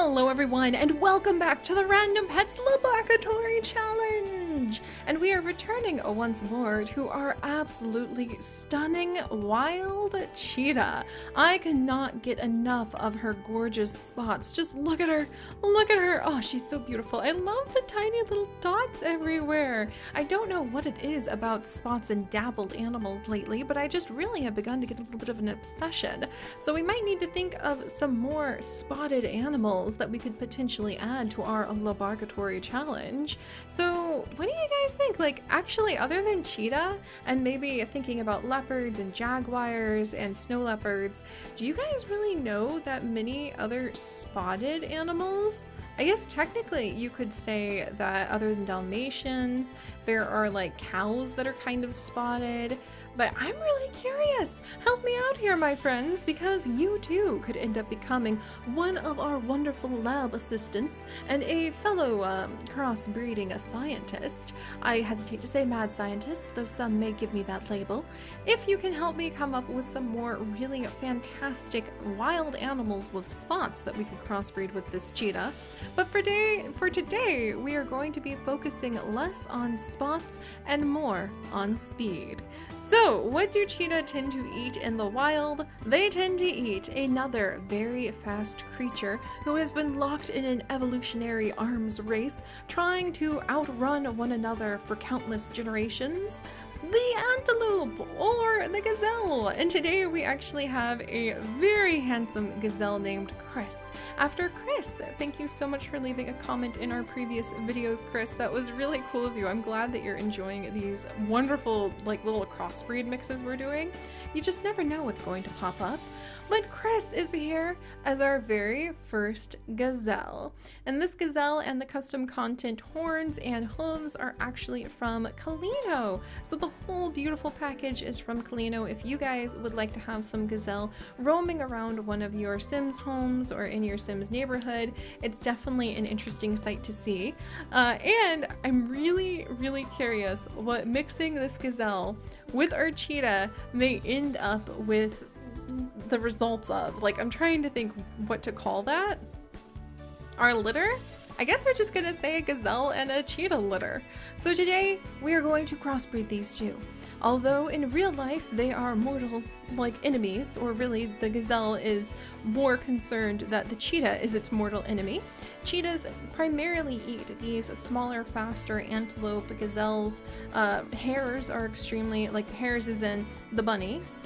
Hello everyone and welcome back to the Random Pets Laboratory Challenge! And we are returning once more to our absolutely stunning wild cheetah. I cannot get enough of her gorgeous spots. Just look at her, look at her. Oh, she's so beautiful. I love the tiny little dots everywhere. I don't know what it is about spots and dappled animals lately, but I just really have begun to get a little bit of an obsession. So we might need to think of some more spotted animals that we could potentially add to our laboratory challenge. So what do you guys think? Like actually other than cheetah and maybe thinking about leopards and jaguars and snow leopards, do you guys really know that many other spotted animals? I guess technically you could say that other than Dalmatians, there are like cows that are kind of spotted. But I'm really curious. Help me out here, my friends, because you too could end up becoming one of our wonderful lab assistants and a fellow um, crossbreeding scientist. I hesitate to say mad scientist, though some may give me that label. If you can help me come up with some more really fantastic wild animals with spots that we could crossbreed with this cheetah. But for, day, for today, we are going to be focusing less on spots and more on speed. So so, what do cheetah tend to eat in the wild? They tend to eat another very fast creature who has been locked in an evolutionary arms race, trying to outrun one another for countless generations the antelope or the gazelle. And today we actually have a very handsome gazelle named Chris. After Chris, thank you so much for leaving a comment in our previous videos, Chris. That was really cool of you. I'm glad that you're enjoying these wonderful like little crossbreed mixes we're doing. You just never know what's going to pop up. But Chris is here as our very first gazelle. And this gazelle and the custom content horns and hooves are actually from Kalino. So the whole beautiful package is from Kalino. If you guys would like to have some gazelle roaming around one of your Sims homes or in your Sims neighborhood, it's definitely an interesting sight to see. Uh, and I'm really, really curious what mixing this gazelle with our cheetah may end up with the results of. Like, I'm trying to think what to call that. Our litter? I guess we're just gonna say a gazelle and a cheetah litter. So today, we are going to crossbreed these two. Although in real life they are mortal like enemies, or really the gazelle is more concerned that the cheetah is its mortal enemy. Cheetahs primarily eat these smaller, faster antelope gazelles. Uh, hares are extremely, like hares is in the bunnies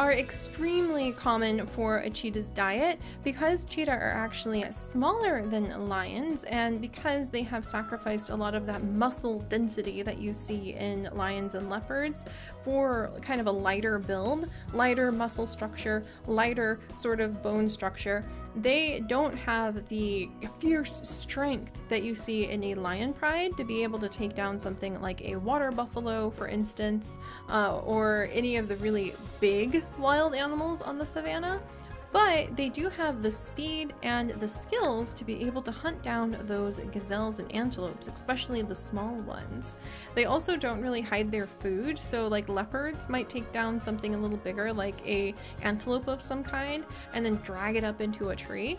are extremely common for a cheetah's diet because cheetah are actually smaller than lions and because they have sacrificed a lot of that muscle density that you see in lions and leopards for kind of a lighter build, lighter muscle structure, lighter sort of bone structure, they don't have the fierce strength that you see in a lion pride to be able to take down something like a water buffalo, for instance, uh, or any of the really big wild animals on the savannah. But they do have the speed and the skills to be able to hunt down those gazelles and antelopes, especially the small ones. They also don't really hide their food, so like leopards might take down something a little bigger like a antelope of some kind and then drag it up into a tree.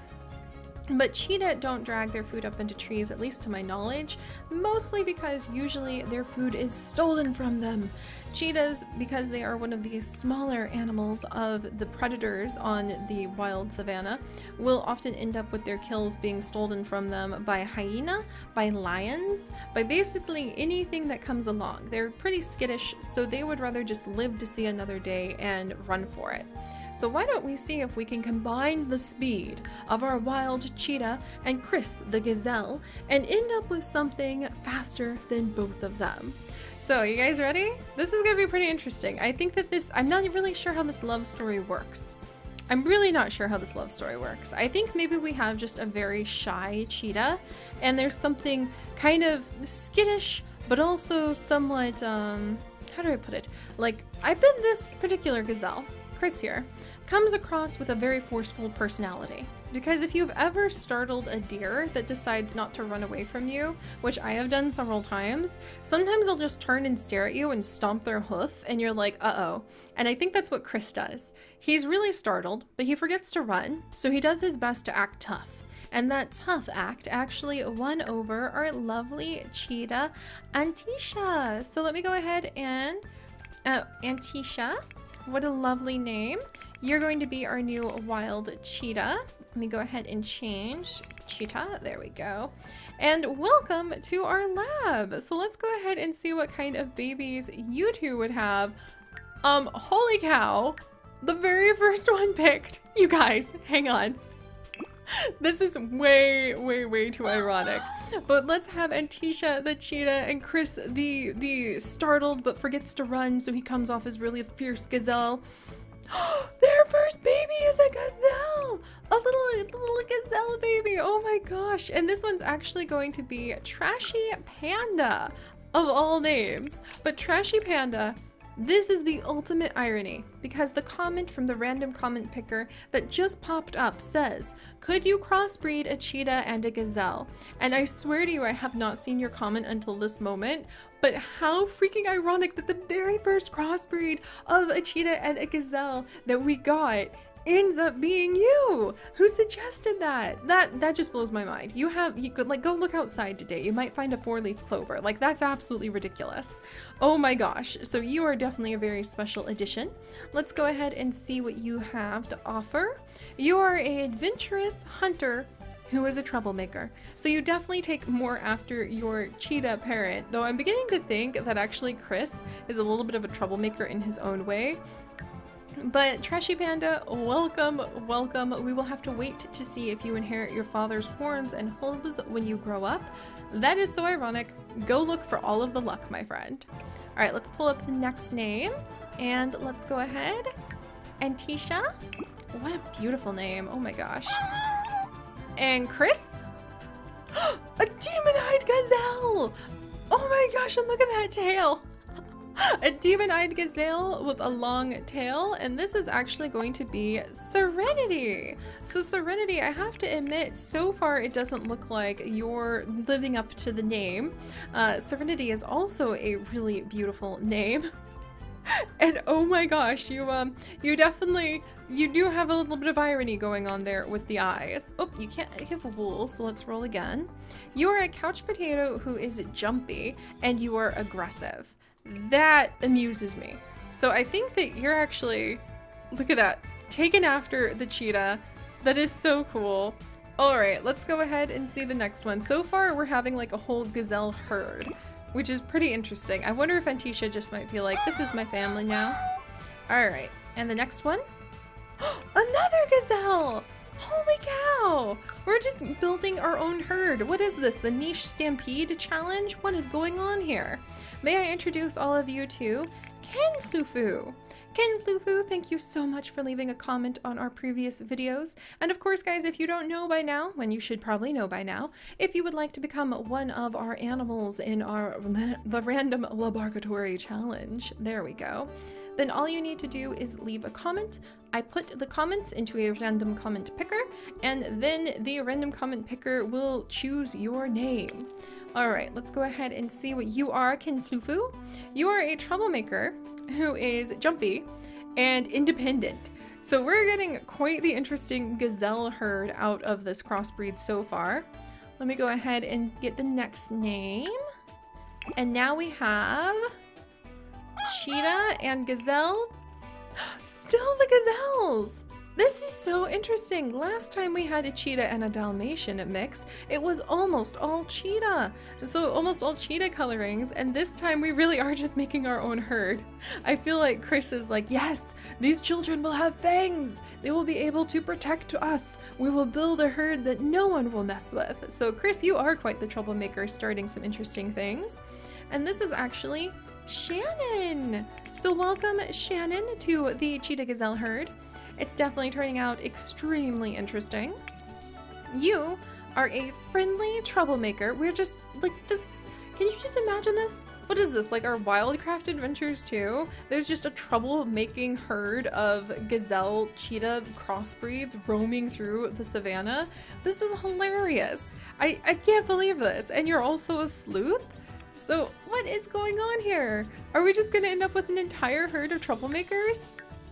But cheetah don't drag their food up into trees, at least to my knowledge, mostly because usually their food is stolen from them. Cheetahs, because they are one of the smaller animals of the predators on the wild savanna, will often end up with their kills being stolen from them by hyena, by lions, by basically anything that comes along. They're pretty skittish, so they would rather just live to see another day and run for it. So why don't we see if we can combine the speed of our wild cheetah and Chris the gazelle and end up with something faster than both of them. So you guys ready? This is gonna be pretty interesting. I think that this, I'm not really sure how this love story works. I'm really not sure how this love story works. I think maybe we have just a very shy cheetah and there's something kind of skittish, but also somewhat, um, how do I put it? Like, I bet this particular gazelle Chris here, comes across with a very forceful personality. Because if you've ever startled a deer that decides not to run away from you, which I have done several times, sometimes they'll just turn and stare at you and stomp their hoof, and you're like, uh-oh. And I think that's what Chris does. He's really startled, but he forgets to run, so he does his best to act tough. And that tough act actually won over our lovely cheetah, Antisha. So let me go ahead and, uh, Antisha, what a lovely name. You're going to be our new wild cheetah. Let me go ahead and change cheetah. There we go. And welcome to our lab. So let's go ahead and see what kind of babies you two would have. Um, holy cow. The very first one picked. You guys, hang on. This is way, way, way too ironic. But let's have Antisha the cheetah and Chris the the startled but forgets to run so he comes off as really a fierce gazelle. Their first baby is a gazelle! A little, little gazelle baby. Oh my gosh. And this one's actually going to be Trashy Panda of all names. But Trashy Panda this is the ultimate irony, because the comment from the random comment picker that just popped up says, could you crossbreed a cheetah and a gazelle? And I swear to you I have not seen your comment until this moment, but how freaking ironic that the very first crossbreed of a cheetah and a gazelle that we got ends up being you. Who suggested that? That that just blows my mind. You have you could like go look outside today. You might find a four-leaf clover. Like that's absolutely ridiculous. Oh my gosh. So you are definitely a very special addition. Let's go ahead and see what you have to offer. You are a adventurous hunter who is a troublemaker. So you definitely take more after your cheetah parent, though I'm beginning to think that actually Chris is a little bit of a troublemaker in his own way. But Trashy Panda, welcome, welcome. We will have to wait to see if you inherit your father's horns and hooves when you grow up. That is so ironic. Go look for all of the luck, my friend. All right, let's pull up the next name and let's go ahead. Antisha. What a beautiful name. Oh my gosh. And Chris. a demon-eyed gazelle. Oh my gosh, and look at that tail a demon-eyed gazelle with a long tail, and this is actually going to be Serenity. So Serenity, I have to admit, so far it doesn't look like you're living up to the name. Uh, Serenity is also a really beautiful name. and oh my gosh, you um, you definitely, you do have a little bit of irony going on there with the eyes. Oh, you can't a wool, so let's roll again. You are a couch potato who is jumpy, and you are aggressive. That amuses me. So I think that you're actually, look at that, taken after the cheetah. That is so cool. All right, let's go ahead and see the next one. So far, we're having like a whole gazelle herd, which is pretty interesting. I wonder if Antisha just might feel like, this is my family now. All right, and the next one? Another gazelle! Holy cow! We're just building our own herd. What is this, the Niche Stampede Challenge? What is going on here? May I introduce all of you to Ken Flufu. Ken Flufu, thank you so much for leaving a comment on our previous videos. And of course, guys, if you don't know by now, when you should probably know by now, if you would like to become one of our animals in our the random Laboratory challenge, there we go, then all you need to do is leave a comment. I put the comments into a random comment picker, and then the random comment picker will choose your name. All right, let's go ahead and see what you are, Kinflufu. You are a troublemaker who is jumpy and independent. So we're getting quite the interesting gazelle herd out of this crossbreed so far. Let me go ahead and get the next name. And now we have cheetah and gazelle. Still the gazelles! This is so interesting. Last time we had a cheetah and a Dalmatian mix, it was almost all cheetah. So almost all cheetah colorings, and this time we really are just making our own herd. I feel like Chris is like, yes, these children will have fangs. They will be able to protect us. We will build a herd that no one will mess with. So Chris, you are quite the troublemaker, starting some interesting things. And this is actually Shannon. So welcome Shannon to the Cheetah Gazelle herd. It's definitely turning out extremely interesting. You are a friendly troublemaker. We're just like this. Can you just imagine this? What is this, like our Wildcraft Adventures too? There's just a troublemaking herd of gazelle cheetah crossbreeds roaming through the savannah. This is hilarious. I, I can't believe this. And you're also a sleuth? So what is going on here? Are we just gonna end up with an entire herd of troublemakers?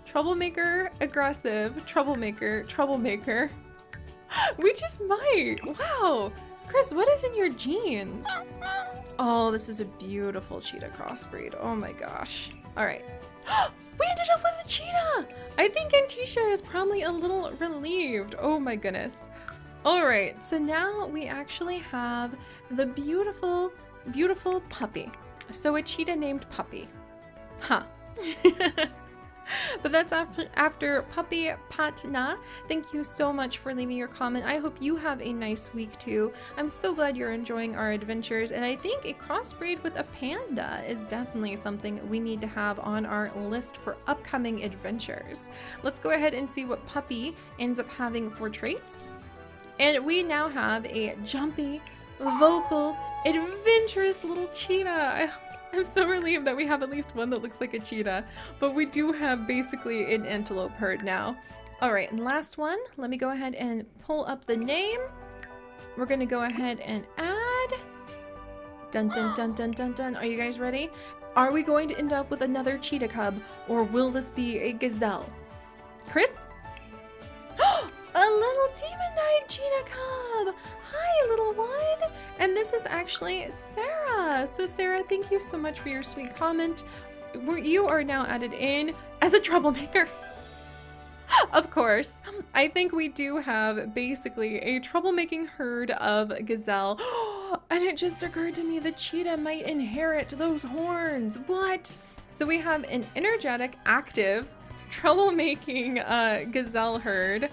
Troublemaker, aggressive, troublemaker, troublemaker. we just might. Wow. Chris, what is in your genes? Oh, this is a beautiful cheetah crossbreed. Oh my gosh. All right. we ended up with a cheetah. I think Antisha is probably a little relieved. Oh my goodness. All right, so now we actually have the beautiful, beautiful puppy. So a cheetah named Puppy. Huh. but that's after, after Puppy Patna. Thank you so much for leaving your comment. I hope you have a nice week too. I'm so glad you're enjoying our adventures, and I think a crossbreed with a panda is definitely something we need to have on our list for upcoming adventures. Let's go ahead and see what Puppy ends up having for traits. And we now have a jumpy, vocal, adventurous little cheetah. I'm so relieved that we have at least one that looks like a cheetah, but we do have basically an antelope herd now. All right, and last one, let me go ahead and pull up the name. We're gonna go ahead and add. Dun dun dun dun dun dun. Are you guys ready? Are we going to end up with another cheetah cub or will this be a gazelle? Chris? Demon cheetah cub! Hi, little one! And this is actually Sarah. So Sarah, thank you so much for your sweet comment. You are now added in as a troublemaker. of course, I think we do have basically a troublemaking herd of gazelle. and it just occurred to me the cheetah might inherit those horns. What? So we have an energetic, active, troublemaking uh, gazelle herd.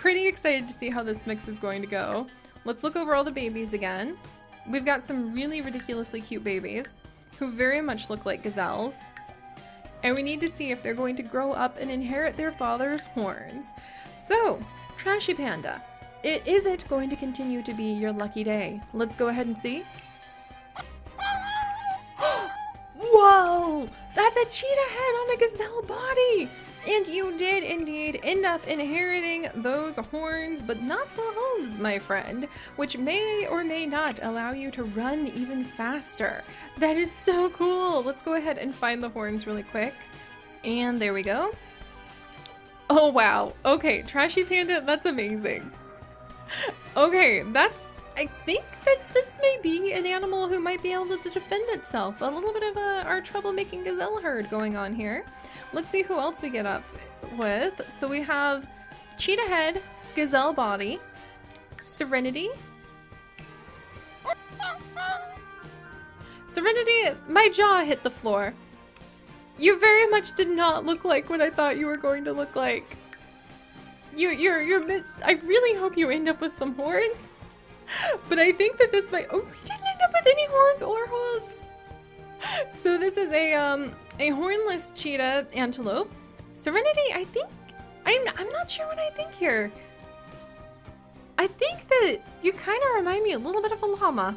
Pretty excited to see how this mix is going to go. Let's look over all the babies again. We've got some really ridiculously cute babies who very much look like gazelles. And we need to see if they're going to grow up and inherit their father's horns. So, Trashy Panda, it, is it going to continue to be your lucky day? Let's go ahead and see. Whoa! That's a cheetah head on a gazelle body! And you did indeed end up inheriting those horns, but not the hooves, my friend, which may or may not allow you to run even faster. That is so cool. Let's go ahead and find the horns really quick. And there we go. Oh, wow. Okay, Trashy Panda, that's amazing. Okay, that's... I think that this may be an animal who might be able to defend itself. A little bit of a, our troublemaking gazelle herd going on here. Let's see who else we get up with. So we have Cheetah Head, Gazelle Body, Serenity. Serenity, my jaw hit the floor. You very much did not look like what I thought you were going to look like. You, you're, you're, I really hope you end up with some horns. But I think that this might, oh, we didn't end up with any horns or hooves. So this is a, um, a hornless cheetah antelope. Serenity, I think, I'm, I'm not sure what I think here. I think that you kind of remind me a little bit of a llama.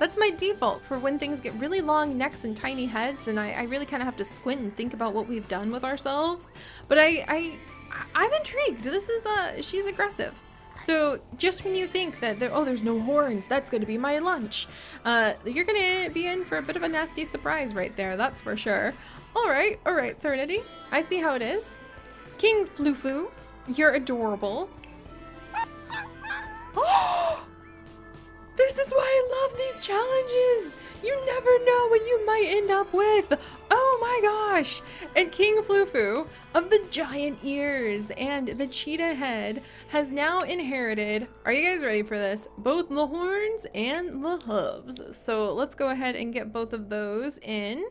That's my default for when things get really long necks and tiny heads and I, I really kind of have to squint and think about what we've done with ourselves. But I, I, I'm intrigued. This is, a, she's aggressive. So just when you think that there, oh, there's no horns, that's going to be my lunch, uh, you're going to be in for a bit of a nasty surprise right there, that's for sure. All right, all right, Serenity. I see how it is. King Flufu, you're adorable. This is why I love these challenges! You never know what you might end up with! Oh my gosh! And King Flufu of the giant ears and the cheetah head has now inherited, are you guys ready for this? Both the horns and the hooves. So let's go ahead and get both of those in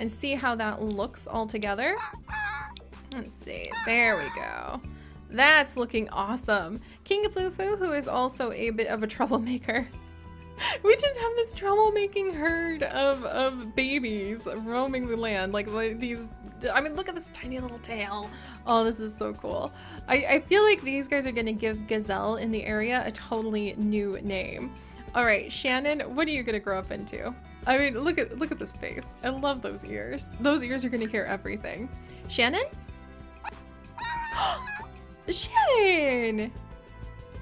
and see how that looks all together. Let's see, there we go. That's looking awesome. King Flufu, who is also a bit of a troublemaker, we just have this troublemaking herd of, of babies roaming the land. Like, like, these, I mean, look at this tiny little tail. Oh, this is so cool. I, I feel like these guys are gonna give Gazelle in the area a totally new name. All right, Shannon, what are you gonna grow up into? I mean, look at look at this face. I love those ears. Those ears are gonna hear everything. Shannon? Shannon!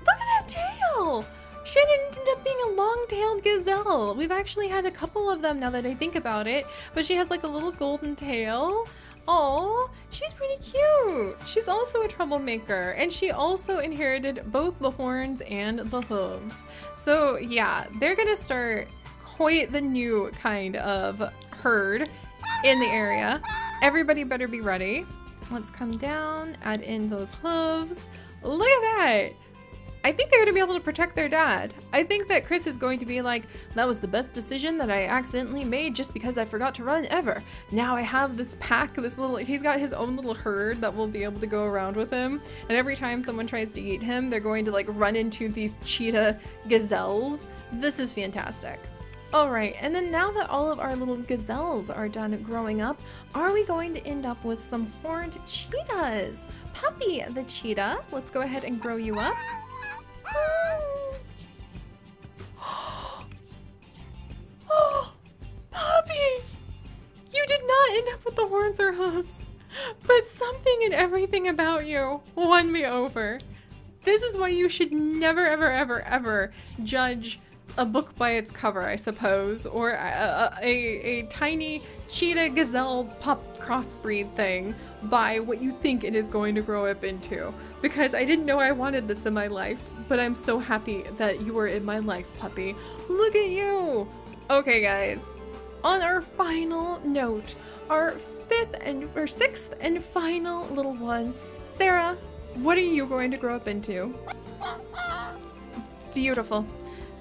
Look at that tail! Shannon ended up being a long-tailed gazelle. We've actually had a couple of them now that I think about it, but she has like a little golden tail. Oh, she's pretty cute. She's also a troublemaker, and she also inherited both the horns and the hooves. So yeah, they're gonna start quite the new kind of herd in the area. Everybody better be ready. Let's come down, add in those hooves. Look at that. I think they're going to be able to protect their dad. I think that Chris is going to be like, that was the best decision that I accidentally made just because I forgot to run ever. Now I have this pack, this little, he's got his own little herd that will be able to go around with him. And every time someone tries to eat him, they're going to like run into these cheetah gazelles. This is fantastic. Alright, and then now that all of our little gazelles are done growing up, are we going to end up with some horned cheetahs? Puppy the cheetah, let's go ahead and grow you up. Oh, Puppy! You did not end up with the horns or hooves, but something and everything about you won me over. This is why you should never, ever, ever, ever judge a book by its cover, I suppose, or a, a, a, tiny cheetah gazelle pup crossbreed thing by what you think it is going to grow up into. Because I didn't know I wanted this in my life, but I'm so happy that you were in my life, puppy. Look at you! Okay, guys. On our final note, our fifth and or sixth and final little one, Sarah, what are you going to grow up into? Beautiful.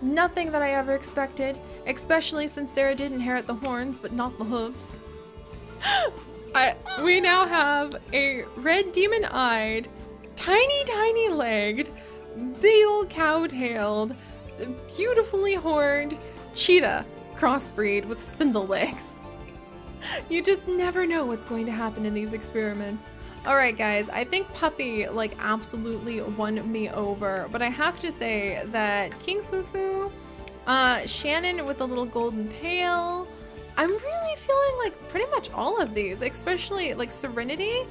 Nothing that I ever expected, especially since Sarah did inherit the horns but not the hooves. I, we now have a red demon-eyed, tiny, tiny legged, big old cow-tailed, beautifully horned cheetah crossbreed with spindle legs. You just never know what's going to happen in these experiments. Alright guys, I think Puppy like absolutely won me over, but I have to say that King Fufu, uh, Shannon with the little golden tail, I'm really feeling like pretty much all of these, especially like Serenity.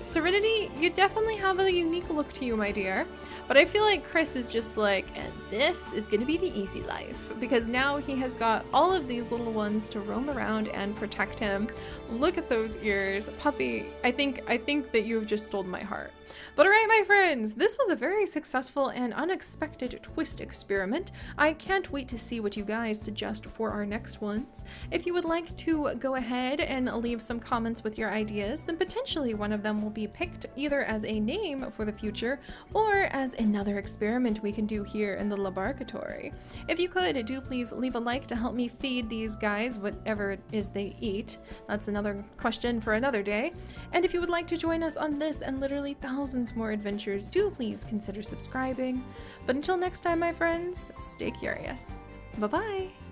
Serenity, you definitely have a unique look to you, my dear. But I feel like Chris is just like, and this is gonna be the easy life because now he has got all of these little ones to roam around and protect him. Look at those ears. Puppy, I think I think that you have just stolen my heart. But alright, my friends, this was a very successful and unexpected twist experiment. I can't wait to see what you guys suggest for our next ones. If you would like to go ahead and leave some comments with your ideas, then potentially one of them will be picked either as a name for the future or as another experiment we can do here in the laboratory. If you could, do please leave a like to help me feed these guys whatever it is they eat. That's another question for another day. And if you would like to join us on this and literally thousands more adventures, do please consider subscribing. But until next time, my friends, stay curious. Bye-bye!